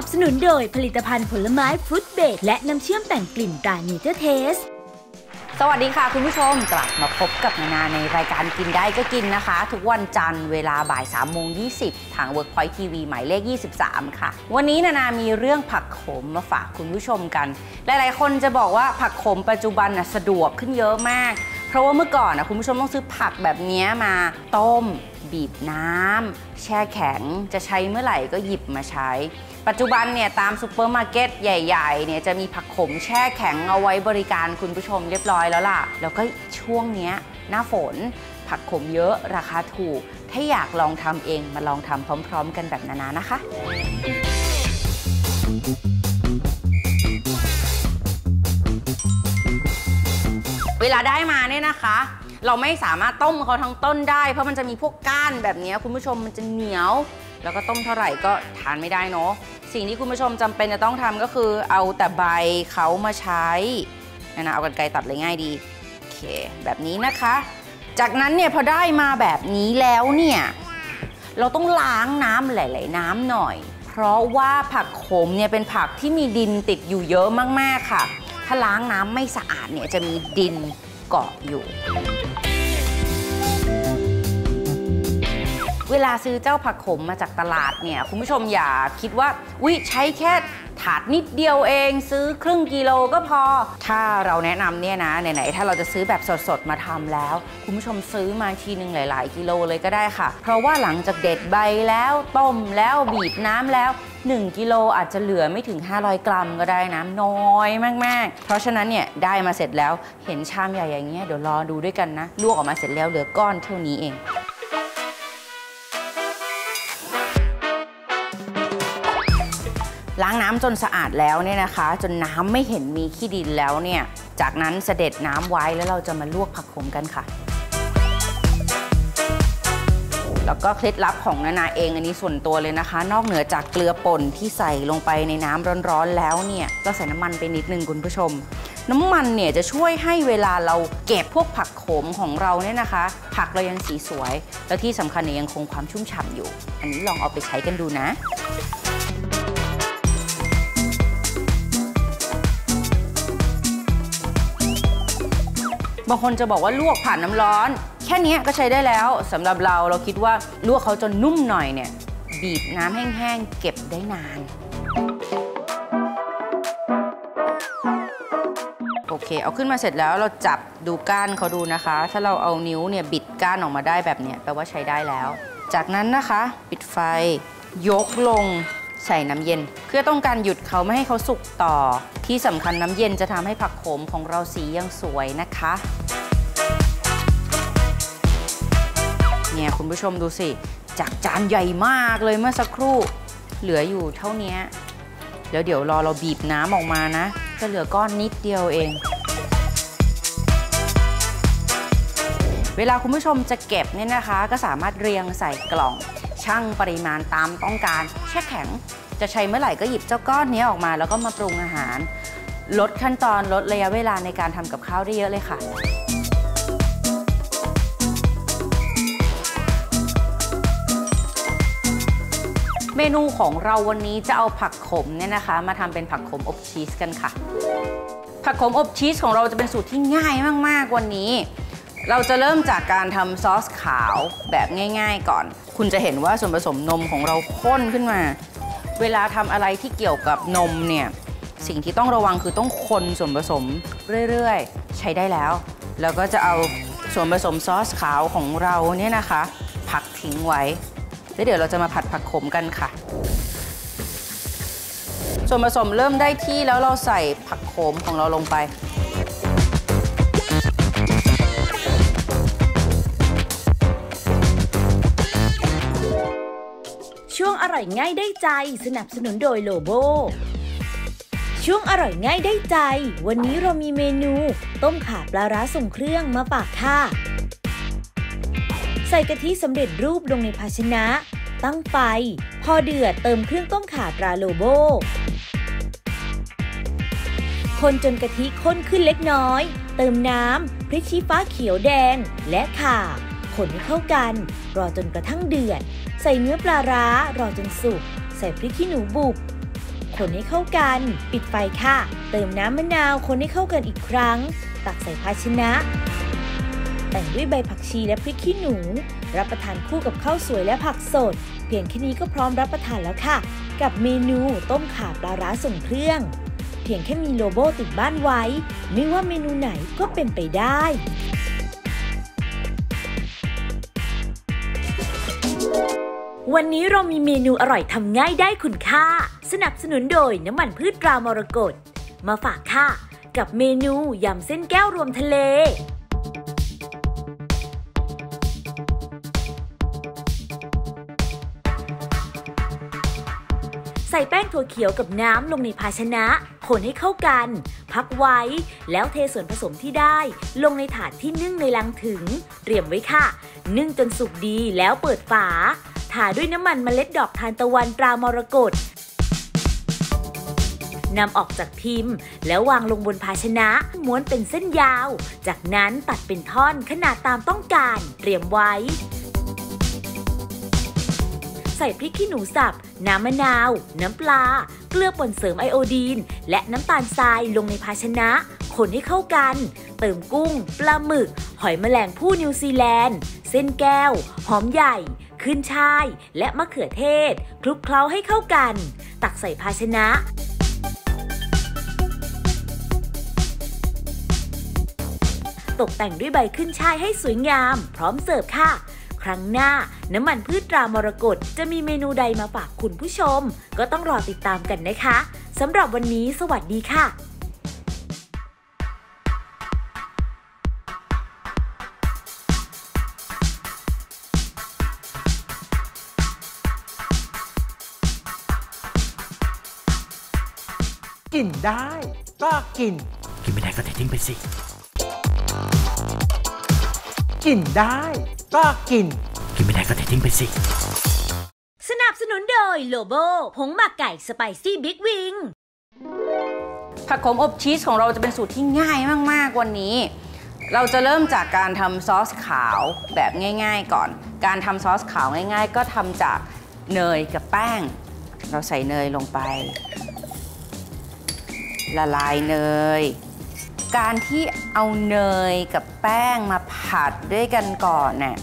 สนับสนุนโดยผลิตภัณฑ์ผลไม้ fruit spread และน้ำเชื่อมแต่งกลิ่นตราเนเจอร์เทส สวัสดีค่ะคุณผู้ชม กลับมาพบกับนานาในรายการกินได้ก็กินนะคะ ทุกวันจันทร์เวลาบ่ายสามโมงนี้ทาง Workpoint TV หมายเลข 23 ค่ะ วันนี้นานามีเรื่องผักโขมมาฝากคุณผู้ชมกัน หลายๆ คนจะบอกว่าผักโขมปัจจุบันนะสะดวกขึ้นเยอะมาก เพราะว่าเมื่อก่อนนะคุณผู้ชมต้องซื้อผักแบบนี้มาต้ม บีบน้ำแช่แข็งจะใช้เมื่อไหร่ก็หยิบมาใช้ปัจจุบันเนี่ยตามซูเปอร์มาร์เก็ตใหญ่ๆเนี่ยจะมีผักโขมแช่แข็งเอาไว้บริการคุณผู้ชมเรียบร้อยแล้วล่ะ แล้วก็ช่วงเนี้ยหน้าฝนผักโขมเยอะราคาถูก ถ้าอยากลองทำเองมาลองทำพร้อม ๆ กันแบบนานานะคะ เวลาได้มาเนี่ยนะคะ เราไม่สามารถต้มเขาทั้งต้นได้ เพราะมันจะมีพวกก้านแบบนี้คุณผู้ชมมันจะเหนียว แล้วก็ต้มเท่าไหร่ก็ทานไม่ได้เนาะสิ่งที่คุณผู้ชมจำเป็นจะต้องทำก็คือเอาแต่ใบเขามาใช้นะนะเอากันไกรตัดเลยง่ายดีโอเคแบบนี้นะคะ จากนั้นเนี่ยพอได้มาแบบนี้แล้วเนี่ยเราต้องล้างน้ำหลาย ๆ น้ำหน่อย เพราะว่าผักขมเนี่ยเป็นผักที่มีดินติดอยู่เยอะมาก ๆ ค่ะ ถ้าล้างน้ำไม่สะอาดเนี่ยจะมีดินเกาะอยู่ เวลาซื้อเจ้าผักขมมาจากตลาดเนี่ยคุณผู้ชมอย่าคิดว่าวิใช้แค่ถาดนิดเดียวเอง ซื้อครึ่งกิโลก็พอ ถ้าเราแนะนำเนี่ยนะไหนๆถ้าเราจะซื้อแบบสดๆมาทำแล้ว คุณผู้ชมซื้อมาทีหนึ่งหลาย ๆ กิโลเลยก็ได้ค่ะ เพราะว่าหลังจากเด็ดใบแล้วต้มแล้วบีบน้ำแล้ว 1 กิโลอาจจะเหลือไม่ถึง 500 กรัมก็ได้นะน้อยมากๆ เพราะฉะนั้นเนี่ยได้มาเสร็จแล้วเห็นชามใหญ่อย่างเงี้ยเดี๋ยวรอดูด้วยกันนะลวกออกมาเสร็จแล้วเหลือก้อนเท่านี้เอง ล้างน้ำจนสะอาดแล้วเนี่ยนะคะ จนน้ำไม่เห็นมีขี้ดินแล้วเนี่ยจากนั้นเสด็จน้ำไว้แล้วเราจะมาลวกผักขมกันค่ะ แล้วก็เคล็ดลับของนานาเองอันนี้ส่วนตัวเลยนะคะ นอกเหนือจากเกลือป่นที่ใส่ลงไปในน้ำร้อนๆแล้วเนี่ยก็ใส่น้ำมันไปนิดนึงคุณผู้ชมน้ำมันเนี่ยจะช่วยให้เวลาเราเก็บพวกผักโขมของเราเนี่ยนะคะ ผักเรายังสีสวย แล้วที่สำคัญเนี่ยยังคงความชุ่มฉ่ำอยู่ อันนี้ลองเอาไปใช้กันดูนะ บางคนจะบอกว่าลวกผ่านน้ำร้อน แค่นี้ก็ใช้ได้แล้วสำหรับเราเราคิดว่าลวกเขาจนนุ่มหน่อยเนี่ยบีบน้ำแห้งๆเก็บได้นาน โอเค เอาขึ้นมาเสร็จแล้วเราจับดูก้านเขาดูนะคะ ถ้าเราเอานิ้วเนี่ยบิดก้านออกมาได้แบบเนี้ยแปลว่าใช้ได้แล้ว จากนั้นนะคะ ปิดไฟยกลง ใส่น้ำเย็น เพื่อต้องการหยุดเขาไม่ให้เขาสุกต่อ ที่สำคัญน้ำเย็นจะทำให้ผักโขมของเราสียังสวยนะคะ เนี่ยคุณผู้ชมดูสิ จากจานใหญ่มากเลยเมื่อสักครู่ เหลืออยู่เท่านี้แล้วเดี๋ยวรอเราบีบน้ำออกมานะ จะเหลือก้อนนิดเดียวเอง เวลาคุณผู้ชมจะเก็บเนี่ยนะคะ ก็สามารถเรียงใส่กล่อง ชั่งปริมาณตามต้องการ แช่แข็งจะใช้เมื่อไหร่ก็หยิบเจ้าก้อนนี้ออกมาแล้วก็มาปรุงอาหาร ลดขั้นตอนลดระยะเวลาในการทำกับข้าวได้เยอะเลยค่ะเมนูของเราวันนี้จะเอาผักขมเนี่ยนะคะ มาทำเป็นผักขมอบชีสกันค่ะ ผักขมอบชีสของเราจะเป็นสูตรที่ง่ายมาก ๆ วันนี้ เราจะเริ่มจากการทำซอสขาวแบบง่าย ๆ ก่อน คุณจะเห็นว่าส่วนผสมนมของเราข้นขึ้นมา เวลาทำอะไรที่เกี่ยวกับนมเนี่ย สิ่งที่ต้องระวังคือต้องคนส่วนผสมเรื่อยๆ ใช้ได้แล้ว แล้วก็จะเอาส่วนผสมซอสขาวของเราเนี่ยนะคะ ผักทิ้งไว้ แล้วเดี๋ยวเราจะมาผัดผักขมกันค่ะ ส่วนผสมเริ่มได้ที่แล้วเราใส่ผักโขมของเราลงไป ทร่อยง่ายได้ใจสนับสนุนโดยโลโบช่วงอร่อยง่ายได้ใจ วันนี้เรามีเมนู ต้มข่าปลาร้าส่งเครื่องมาฝากค่ะ ใส่กะทิสำเร็จรูปลงในภาชนะ ตั้งไฟ พอเดือดเติมเครื่องต้มข่าปลาโลโบคนจนกะทิข้นขึ้นเล็กน้อย เติมน้ำพริกชี้ฟ้าเขียวแดงและข่าคนให้เข้ากัน รอจนกระทั่งเดือด ใส่เนื้อปลาร้ารอจนสุก ใส่พริกขี้หนูบุบ คนให้เข้ากัน ปิดไฟค่ะ เติมน้ำมะนาวคนให้เข้ากันอีกครั้ง ตักใส่ภาชนะ แต่งด้วยใบผักชีและพริกขี้หนู รับประทานคู่กับข้าวสวยและผักสด เพียงแค่นี้ก็พร้อมรับประทานแล้วค่ะ กับเมนูต้มข่าปลาร้าส่งเครื่อง เพียงแค่มีโลโบติดบ้านไว้ ไม่ว่าเมนูไหนก็เป็นไปได้ วันนี้เรามีเมนูอร่อยทำง่ายได้คุณค่า สนับสนุนโดยน้ำมันพืชตรามรกตมาฝากค่ะ กับเมนูยำเส้นแก้วรวมทะเล ใส่แป้งถั่วเขียวกับน้ำลงในภาชนะ คนให้เข้ากัน พักไว้ แล้วเทส่วนผสมที่ได้ ลงในถาดที่นึ่งในลังถึง เตรียมไว้ค่ะ นึ่งจนสุกดีแล้วเปิดฝา ทาด้วยน้ำมันเมล็ดดอกทานตะวันตรามรกตนำออกจากพิมพ์ แล้ววางลงบนภาชนะ ม้วนเป็นเส้นยาว จากนั้นตัดเป็นท่อนขนาดตามต้องการ เตรียมไว้ ใส่พริกขี้หนูสับ น้ำมะนาว น้ำปลา เกลือป่นเสริมไอโอดีน และน้ำตาลทรายลงในภาชนะ คนให้เข้ากัน เติมกุ้ง ปลาหมึก หอยแมลงภู่นิวซีแลนด์ เส้นแก้ว หอมใหญ่ ขึ้นช่ายและมะเขือเทศ คลุกเคล้าให้เข้ากัน ตักใส่ภาชนะตกแต่งด้วยใบขึ้นช่ายให้สวยงาม พร้อมเสิร์ฟค่ะ ครั้งหน้าน้ำมันพืชตรามรกตจะมีเมนูใดมาฝากคุณผู้ชม ก็ต้องรอติดตามกันนะคะสำหรับวันนี้สวัสดีค่ะ ได้ ก็กิน กินไม่ได้ก็เททิ้งไปสิ กินได้ ก็กิน กินไม่ได้ก็เททิ้งไปสิ สนับสนุนโดยโลโบผงหมักไก่สไปซี่บิ๊กวิงผักขมอบชีสของเราจะเป็นสูตรที่ง่ายมาก ๆ วันนี้ เราจะเริ่มจากการทำซอสขาวแบบง่าย ๆ ก่อน การทำซอสขาวง่าย ๆ ก็ทำจากเนยกับแป้ง เราใส่เนยลงไป ละลายเนย การที่เอาเนยกับแป้งมาผัดด้วยกันก่อนเนี่ย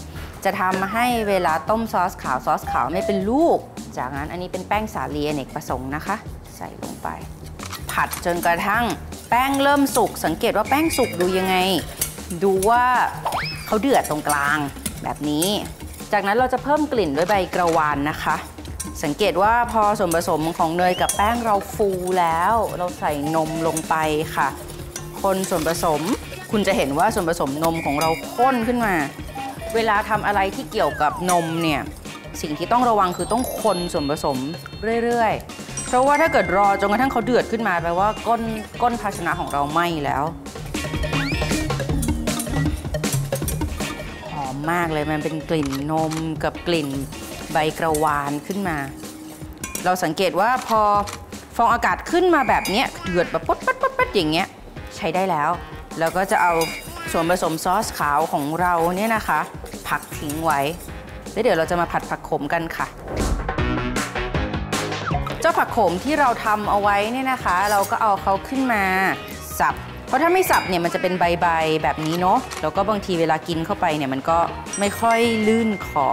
จะทำให้เวลาต้มซอสขาวซอสขาวไม่เป็นลูก จากนั้นอันนี้เป็นแป้งสาลีอเนกประสงค์นะคะ ใส่ลงไป ผัดจนกระทั่งแป้งเริ่มสุก สังเกตว่าแป้งสุกดูยังไง ดูว่าเขาเดือดตรงกลางแบบนี้ จากนั้นเราจะเพิ่มกลิ่นด้วยใบกระวานนะคะ สังเกตว่าพอส่วนผสมของเนยกับแป้งเราฟูแล้ว เราใส่นมลงไปค่ะ คนส่วนผสมคุณจะเห็นว่าส่วนผสมนมของเราข้นขึ้นมา เวลาทำอะไรที่เกี่ยวกับนมเนี่ยสิ่งที่ต้องระวังคือต้องคนส่วนผสมเรื่อยๆ เพราะว่าถ้าเกิดรอจนกระทั่งเขาเดือดขึ้นมาแปลว่าก้นก้นภาชนะของเราไหม้แล้วหอมมากเลยมันเป็นกลิ่นนมกับกลิ่น ใบกระวานขึ้นมา เราสังเกตว่าพอฟองอากาศขึ้นมาแบบนี้เดือดแบบปุ๊ดปั๊ดปุ๊ดปั๊ดอย่างเงี้ยใช้ได้แล้ว แล้วก็จะเอาส่วนผสมซอสขาวของเราเนี่ยนะคะ ผักทิ้งไว้ แล้วเดี๋ยวเราจะมาผัดผักขมกันค่ะ เจ้าผักขมที่เราทำเอาไว้เนี่ยนะคะ เราก็เอาเขาขึ้นมาสับเพราะถ้าไม่สับเนี่ยมันจะเป็นใบๆแบบนี้เนาะแล้วก็บางทีเวลากินเข้าไปเนี่ยมันก็ไม่ค่อยลื่นคอ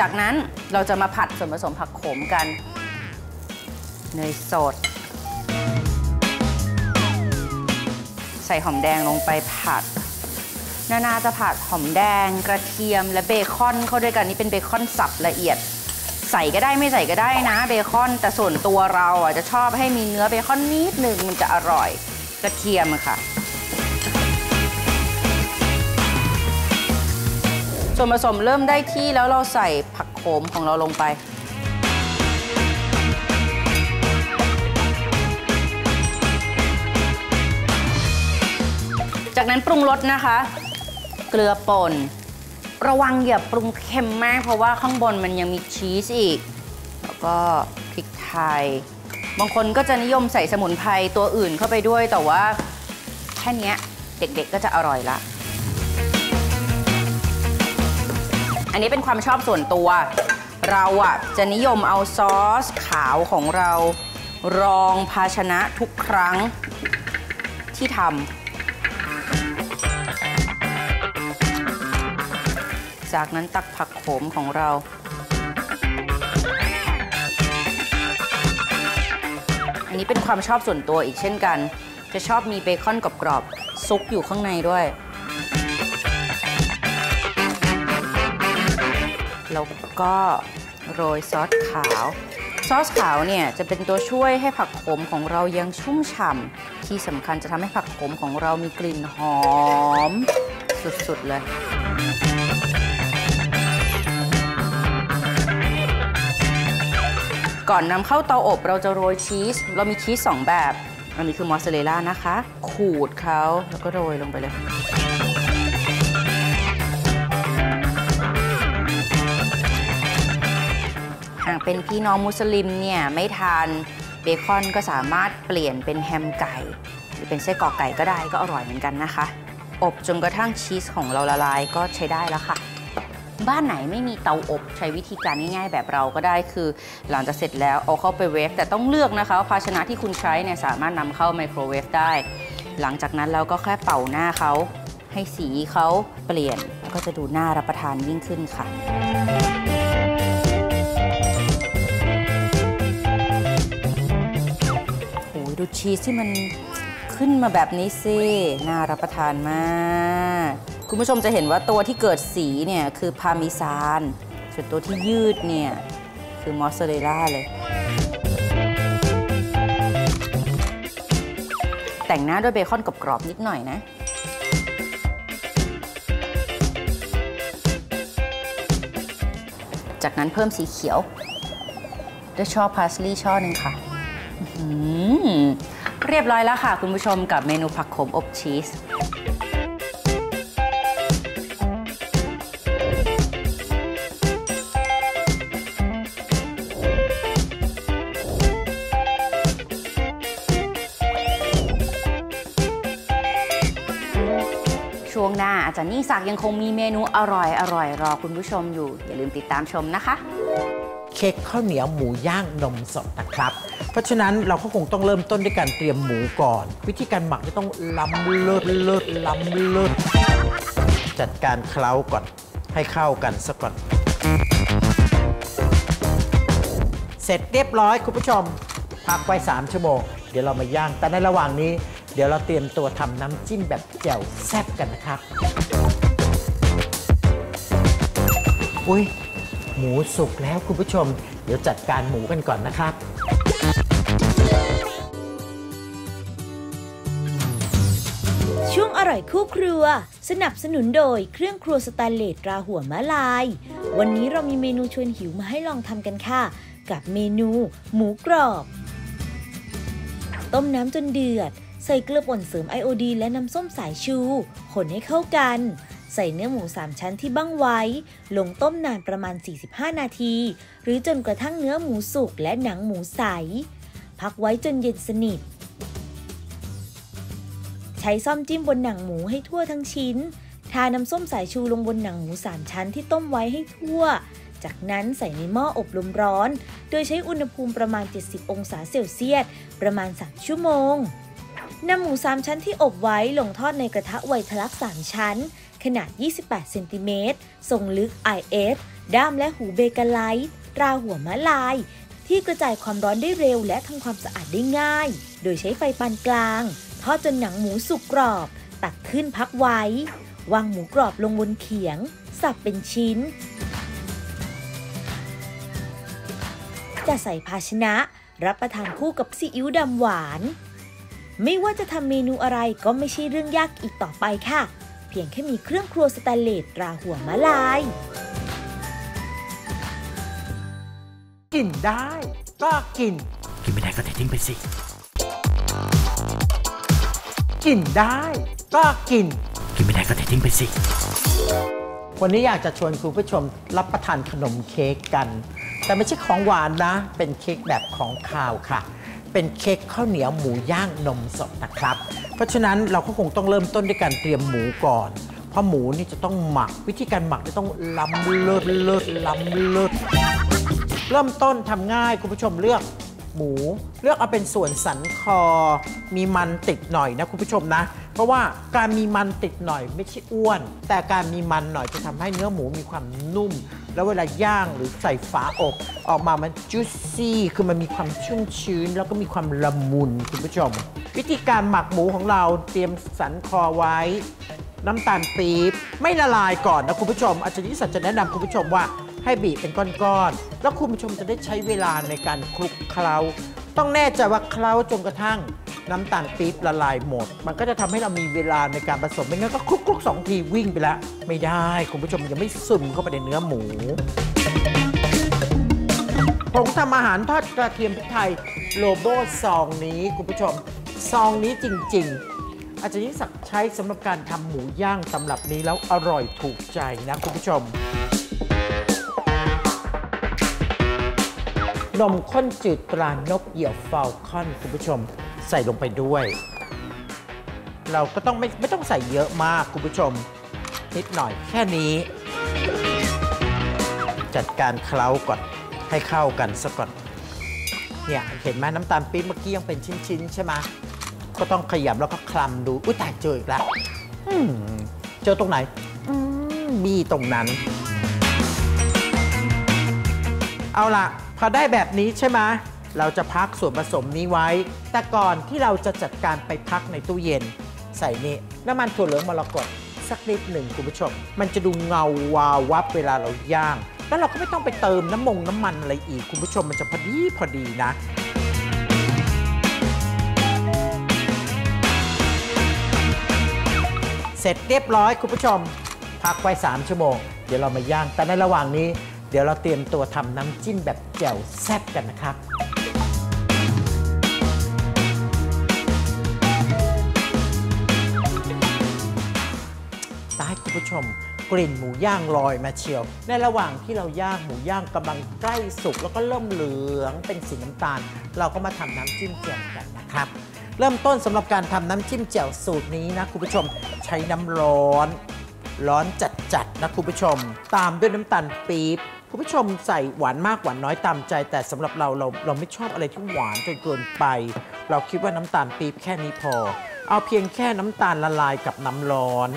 จากนั้นเราจะมาผัดส่วนผสมผักขมกันเนยสด ใส่หอมแดงลงไปผัด นานาจะผัดหอมแดงกระเทียมและเบคอนเข้าด้วยกันนี่เป็นเบคอนสับละเอียด ใส่ก็ได้ไม่ใส่ก็ได้นะเบคอนแต่ส่วนตัวเราอะจะชอบให้มีเนื้อเบคอนนิดหนึ่งมันจะอร่อยกระเทียมค่ะ ส่วนผสมเริ่มได้ที่แล้วเราใส่ผักโขมของเราลงไป จากนั้นปรุงรสนะคะ เกลือป่น ระวังอย่าปรุงเค็มมาก เพราะว่าข้างบนมันยังมีชีสอีก แล้วก็พริกไทย บางคนก็จะนิยมใส่สมุนไพรตัวอื่นเข้าไปด้วย แต่ว่าแค่นี้เด็กๆก็จะอร่อยละ อันนี้เป็นความชอบส่วนตัว เราอะจะนิยมเอาซอสขาวของเรา รองภาชนะทุกครั้งที่ทำจากนั้นตักผักโขมของเราอันนี้เป็นความชอบส่วนตัวอีกเช่นกัน จะชอบมีเบคอนกรอบๆซุกอยู่ข้างในด้วย แล้วก็โรยซอสขาว ซอสขาวเนี่ยจะเป็นตัวช่วยให้ผักขมของเรายังชุ่มฉ่ำที่สำคัญจะทำให้ผักขมของเรามีกลิ่นหอม สุดๆเลยก่อนนำเข้าเตาอบเราจะโรยชีส เรามีชีส2แบบ อันนี้คือมอสซาเรลล่านะคะ ขูดเขาแล้วก็โรยลงไปเลย เป็นพี่น้องมุสลิมเนี่ยไม่ทานเบคอนก็สามารถเปลี่ยนเป็นแฮมไก่ หรือเป็นไส้กรอกไก่ก็ได้ก็อร่อยเหมือนกันนะคะ อบจนกระทั่งชีสของเราละลายก็ใช้ได้แล้วค่ะ บ้านไหนไม่มีเตาอบใช้วิธีการง่ายๆ แบบเราก็ได้คือ หลังจากเสร็จแล้วเอาเข้าไปเวฟแต่ต้องเลือกนะคะภาชนะที่คุณใช้เนี่ยสามารถนำเข้าไมโครเวฟได้ หลังจากนั้นเราก็แค่เป่าหน้าเขาให้สีเขาเปลี่ยนก็จะดูน่ารับประทานยิ่งขึ้นค่ะ ดูชีสที่มันขึ้นมาแบบนี้สิน่ารับประทานมาก คุณผู้ชมจะเห็นว่าตัวที่เกิดสีเนี่ยคือพาร์เมซานส่วนตัวที่ยืดเนี่ยคือมอสซาเรลล่าเลย แต่งหน้าด้วยเบคอนกรอบๆนิดหน่อยนะจากนั้นเพิ่มสีเขียว ด้วยช่อพาสลีย์ช่อหนึ่งค่ะ เรียบร้อยแล้วค่ะ คุณผู้ชมกับเมนูผักโขมอบชีสช่วงหน้าอาจารย์ยิ่งศักยังคงมีเมนูอร่อยอร่อยรอคุณผู้ชมอยู่ อย่าลืมติดตามชมนะคะ ค้กข้าวเหนียวหมูย่างนมสดนะครับ เพราะฉะนั้นเราก็คงต้องเริ่มต้นด้วยการเตรียมหมูก่อน วิธีการหมักจะต้องล้ำเลิศเลิศล้ำเลิศจัดการเคล้าก่อนให้เข้ากันซะก่อน เสร็จเรียบร้อยคุณผู้ชม พักไว้ 3 ชั่วโมง เดี๋ยวเรามาย่าง แต่ในระหว่างนี้ เดี๋ยวเราเตรียมตัวทำน้ำจิ้มแบบแจ่วแซ่บกันนะครับ อุ้ย หมูสุกแล้วคุณผู้ชม เดี๋ยวจัดการหมูกันก่อนนะครับ ช่วงอร่อยคู่ครัว สนับสนุนโดยเครื่องครัวสแตนเลสราหัวมะลาย วันนี้เรามีเมนูชวนหิวมาให้ลองทำกันค่ะ กับเมนู หมูกรอบ ต้มน้ำจนเดือด ใส่เกลือป่นเสริมไอโอดีนและน้ำส้มสายชูคนให้เข้ากัน ใส่เนื้อหมู3ชั้นที่บ้างไว้ ลงต้มนานประมาณ 45 นาที หรือจนกระทั่งเนื้อหมูสุกและหนังหมูใส พักไว้จนเย็นสนิท ใช้ซ่อมจิ้มบนหนังหมูให้ทั่วทั้งชิ้น ทาน้ำส้มสายชูลงบนหนังหมูสามชั้นที่ต้มไว้ให้ทั่ว จากนั้นใส่ในหม้ออบลมร้อน โดยใช้อุณหภูมิประมาณ 70 องศาเซลเซียส ประมาณ 3 ชั่วโมงนำหมู 3 ชั้นที่อบไว้ลงทอดในกระทะ Vitalux 3 ชั้น ขนาด 28 เซนติเมตร ทรงลึก IS ด้ามและหู Bakelite ตราหัวม้าลาย ที่กระจายความร้อนได้เร็วและทำความสะอาดได้ง่าย โดยใช้ไฟปานกลาง ทอดจนหนังหมูสุกกรอบ ตักขึ้นพักไว้ วางหมูกรอบลงบนเขียง สับเป็นชิ้นจะใส่ภาชนะ รับประทานคู่กับซีอิ๊วดำหวาน ไม่ว่าจะทำเมนูอะไรก็ไม่ใช่เรื่องยากอีกต่อไปค่ะ เพียงแค่มีเครื่องครัวสแตนเลสตราหัวมะลาย กินได้ ก็กิน กินไม่ได้ก็เททิ้งไปสิ กินได้ ก็กิน กินไม่ได้ก็เททิ้งไปสิ วันนี้อยากจะชวนคุณผู้ชมรับประทานขนมเค้กกัน แต่ไม่ใช่ของหวานนะ เป็นเค้กแบบของคาวค่ะ เป็นเค้กข้าวเหนียวหมูย่างนมสดนะครับ เพราะฉะนั้นเราก็คงต้องเริ่มต้นด้วยการเตรียมหมูก่อน เพราะหมูนี่จะต้องหมักวิธีการหมักจะต้องล้ำเลิศเลิศล้ำเลิศเริ่มต้นทำง่ายคุณผู้ชมเลือกหมู เลือกเอาเป็นส่วนสันคอ มีมันติดหน่อยนะคุณผู้ชมนะ เพราะว่าการมีมันติดหน่อยไม่ใช่อ้วน แต่การมีมันหน่อยจะทำให้เนื้อหมูมีความนุ่ม แล้วเวลาย่างหรือใส่ฝาอบออกมามันจุยซี่คือมันมีความชุ่มชื้น แล้วก็มีความละมุนคุณผู้ชม วิธีการหมักหมูของเราเตรียมสันคอไว้ น้ำตาลปี๊บไม่ละลายก่อนนะคุณผู้ชม อาจารย์นิสันจะแนะนำคุณผู้ชมว่าให้บีบเป็นก้อนๆแล้วคุณผู้ชมจะได้ใช้เวลาในการคลุกเคล้าต้องแน่ใจว่าเคล้าจนกระทั่ง น้ำตาลปี๊บละลายหมด มันก็จะทำให้เรามีเวลาในการผสมไม่งั้นก็คลุกๆสองทีวิ่งไปล้วไม่ได้คุณผู้ชมยังไม่ซึมเข้าไปในเนื้อหมูผงทำอาหารทอดกระเทียมพริกไทยโลโบซองนี้คุณผู้ชม ซองนี้จริง ๆ อาจารย์ยิ่งศักดิ์ใช้สำหรับการทำหมูย่างตำรับนี้แล้วอร่อยถูกใจนะคุณผู้ชม นมข้นจืดตรานกเหยี่ยวฟาลคอนคุณผู้ชม ใส่ลงไปด้วย เราก็ต้องไม่ไม่ต้องใส่เยอะมากคุณผู้ชม นิดหน่อยแค่นี้ จัดการเคล้าก่อนให้เข้ากันซะก่อนเนี่ยเห็นไหมน้ำตาลปี๊บเมื่อกี้ยังเป็นชิ้นๆ ใช่ไหมก็ต้องขยำแล้วก็คลำดูอุ้ยแตายเจออีกแล้วเจอตรงไหนมีตรงนั้น เอาล่ะ พอได้แบบนี้ใช่ไหม เราจะพักส่วนผสมนี้ไว้ แต่ก่อนที่เราจะจัดการไปพักในตู้เย็น ใส่นี่น้ำมันถั่วเหลืองมรกตสักนิดหนึ่งคุณผู้ชม มันจะดูเงาวาววับเวลาเราย่าง แล้วเราก็ไม่ต้องไปเติมน้ำมงน้ำมันอะไรอีกคุณผู้ชมมันจะพอดีพอดีนะเสร็จเรียบร้อยคุณผู้ชม พักไว้ 3 ชั่วโมง เดี๋ยวเรามาย่าง แต่ในระหว่างนี้ เดี๋ยวเราเตรียมตัวทำน้ำจิ้มแบบแจ่วแซ่บกันนะครับ คุณผู้ชม กลิ่นหมูย่างลอยมาเชียว ในระหว่างที่เราย่างหมูย่างกำลังใกล้สุกแล้วก็เริ่มเหลืองเป็นสีน้ำตาล เราก็มาทำน้ำจิ้มแจ่วกันนะครับ เริ่มต้นสำหรับการทำน้ำจิ้มแจ่วสูตรนี้นะคุณผู้ชมใช้น้ำร้อน ร้อนจัดๆนะคุณผู้ชม ตามด้วยน้ำตาลปี๊บคุณผู้ชมใส่หวานมากหวานน้อยตามใจ แต่สำหรับเราเราเราไม่ชอบอะไรที่หวานจนเกินไป เราคิดว่าน้ำตาลปี๊บแค่นี้พอ เอาเพียงแค่น้ำตาลละลายกับน้ำร้อน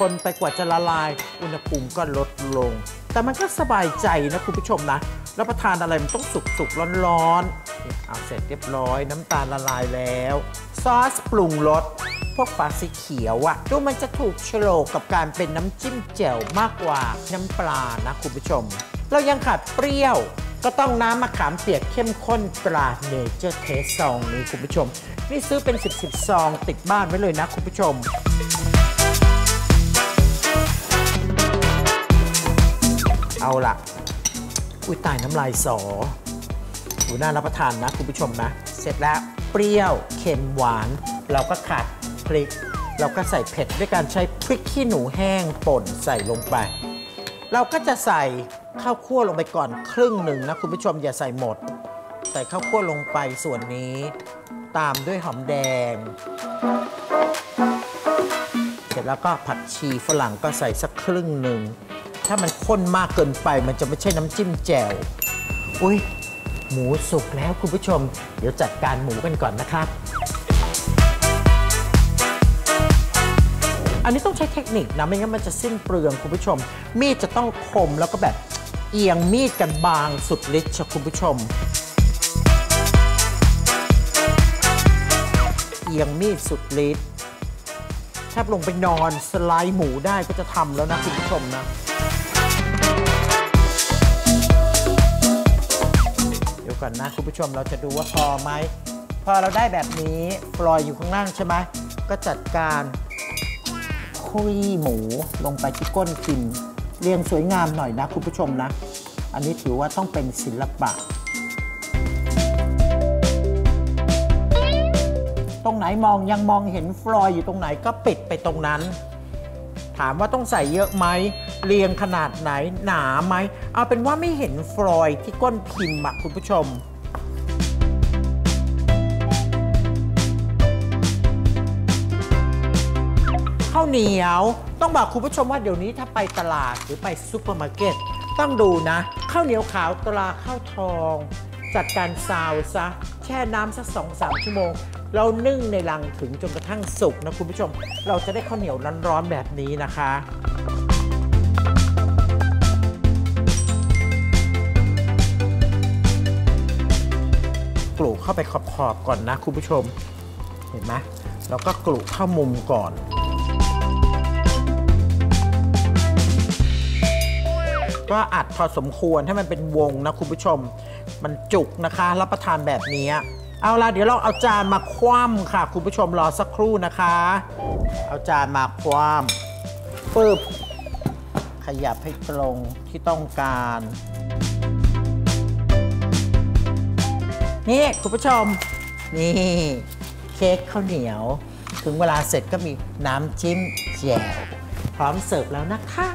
คนไปกว่าจะละลาย อุณหภูมิก็ลดลง แต่มันก็สบายใจนะคุณผู้ชมนะรับประทานอะไรมันต้องสุกสุกร้อนร้อนๆเอาเสร็จเรียบร้อย น้ำตาลละลายแล้ว ซอสปรุงรสพวกฝาสีเขียวอะดูมันจะถูกโฉลกกับการเป็นน้ำจิ้มแจ่วมากกว่าน้ำปลานะคุณผู้ชม เรายังขาดเปรี้ยว ก็ต้องน้ำมะขามเปียกเข้มข้นตรา Nature Taste ซองนี้คุณผู้ชม นี่ซื้อเป็น 10 10ซองติดบ้านไว้เลยนะคุณผู้ชม เอาละอุ้ยตายน้ำลายสอดูน่ารับประทานนะคุณผู้ชมนะ เสร็จแล้วเปรี้ยวเค็มหวาน เราก็ขาดพริก เราก็ใส่เผ็ดด้วยการใช้พริกขี้หนูแห้งป่นใส่ลงไป เราก็จะใส่ข้าวคั่วลงไปก่อนครึ่งหนึ่งนะคุณผู้ชมอย่าใส่หมด ใส่ข้าวคั่วลงไปส่วนนี้ ตามด้วยหอมแดง เสร็จแล้วก็ผักชีฝรั่งก็ใส่สักครึ่งหนึ่ง ถ้ามันข้นมากเกินไป มันจะไม่ใช่น้ำจิ้มแจ่วอุ้ยหมูสุกแล้วคุณผู้ชม เดี๋ยวจัดการหมูกันก่อนนะครับ อันนี้ต้องใช้เทคนิคนะไม่งั้นมันจะสิ้นเปลืองคุณผู้ชม มีดจะต้องคมแล้วก็แบบเอียงมีดกันบางสุดฤทธิ์เชคุณผู้ชม เอียงมีดสุดฤทธิ์แทบลงไปนอนสไลด์หมูได้ก็จะทำแล้วนะคุณผู้ชมนะ ก่อนนะคุณผู้ชมเราจะดูว่าพอไหม พอเราได้แบบนี้ปล่อยอยู่ข้างล่างใช่ไหมก็จัดการคลีหมูลงไปที่ก้นพิมเรียงสวยงามหน่อยนะคุณผู้ชมนะ อันนี้ถือว่าต้องเป็นศิลปะ ตรงไหนมองยังมองเห็นฟอยล์อยู่ตรงไหนก็ปิดไปตรงนั้น ถามว่าต้องใส่เยอะไหมเรียงขนาดไหนหนาไหมเอาเป็นว่าไม่เห็นฟอยล์ที่ก้นพิมพ์อะคุณผู้ชมข้าวเหนียวต้องบอกคุณผู้ชมว่าเดี๋ยวนี้ถ้าไปตลาดหรือไปซูเปอร์มาร์เก็ตต้องดูนะข้าวเหนียวขาวตราข้าวทอง จัดการซาวซะ แช่น้ำสักสองสามชั่วโมง เรานึ่งในรังถึงจนกระทั่งสุกนะคุณผู้ชม เราจะได้ข้าวเหนียวร้อนๆแบบนี้นะคะกลูเข้าไปขอบๆก่อนนะคุณผู้ชม เห็นไหมแล้วก็กลุเข้ามุมก่อนก็อัดพอสมควรให้มันเป็นวงนะคุณผู้ชม มันจุกนะคะ รับประทานแบบนี้ เอาละเดี๋ยวเราเอาจานมาคว่ำค่ะ คุณผู้ชมรอสักครู่นะคะ เอาจานมาคว่ำปึ๊บขยับให้ตรงที่ต้องการ นี่คุณผู้ชม นี่เค้กข้าวเหนียว ถึงเวลาเสร็จก็มีน้ำจิ้มแจ่วพร้อมเสิร์ฟแล้วนะคะ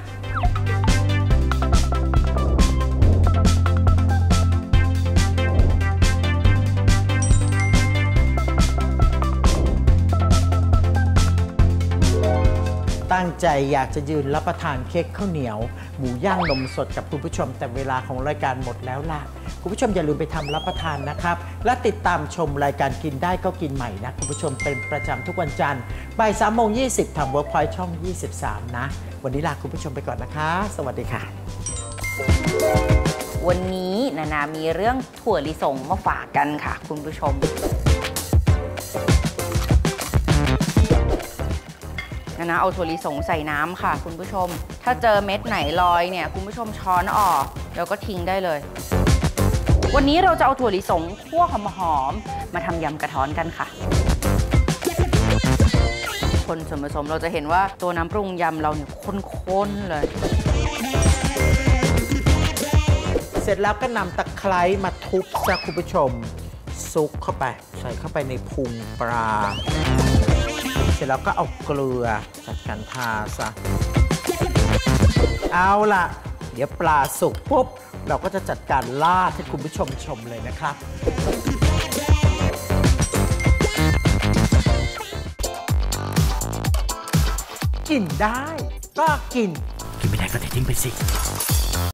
ใจอยากจะยืนรับประทานเค้กข้าวเหนียว หมูย่างนมสดกับคุณผู้ชม แต่เวลาของรายการหมดแล้วล่ะ คุณผู้ชมอย่าลืมไปทำรับประทานนะครับ และติดตามชมรายการกินได้ก็กินใหม่นะ คุณผู้ชมเป็นประจำทุกวันจันทร์บ่ายสามโมงยีทาง Workpoint ช่อง 23 นะ วันนี้ลาคุณผู้ชมไปก่อนนะคะ สวัสดีค่ะ วันนี้นานามีเรื่องถั่วลิสงมาฝากกันค่ะ คุณผู้ชม นานาเอาถั่วลิสงใส่น้ำค่ะ คุณผู้ชม ถ้าเจอเม็ดไหนลอยเนี่ยคุณผู้ชมช้อนออก แล้วก็ทิ้งได้เลย วันนี้เราจะเอาถั่วลิสงคั่วหอมๆมาทำยำกระท้อนกันค่ะ คนส่วนผสมเราจะเห็นว่าตัวน้ำปรุงยำเราเนี่ยข้นๆเลย เสร็จแล้วก็นำตะไคร้มาทุบซะคุณผู้ชมซุกเข้าไป ใส่เข้าไปในพุงปลา เสร็จแล้วก็เอาเกลือจัดการทาซะ เอาล่ะ เดี๋ยวปลาสุกปุ๊บ เราก็จะจัดการลาดให้คุณผู้ชมชมเลยนะครับกินได้ก็กิน กินไม่ได้ก็เททิ้งไปสิ